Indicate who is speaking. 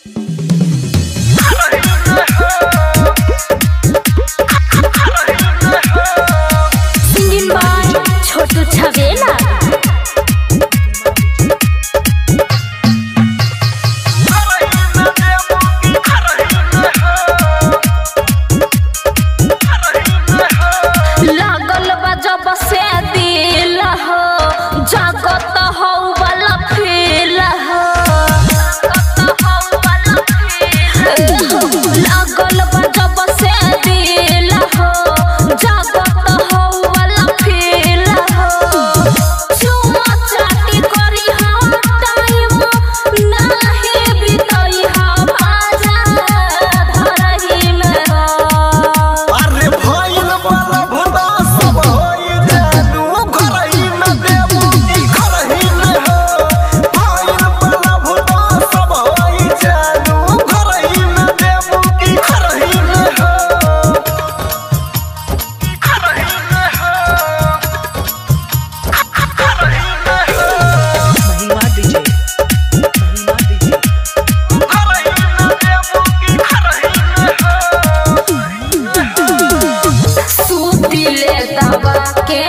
Speaker 1: Thank you. que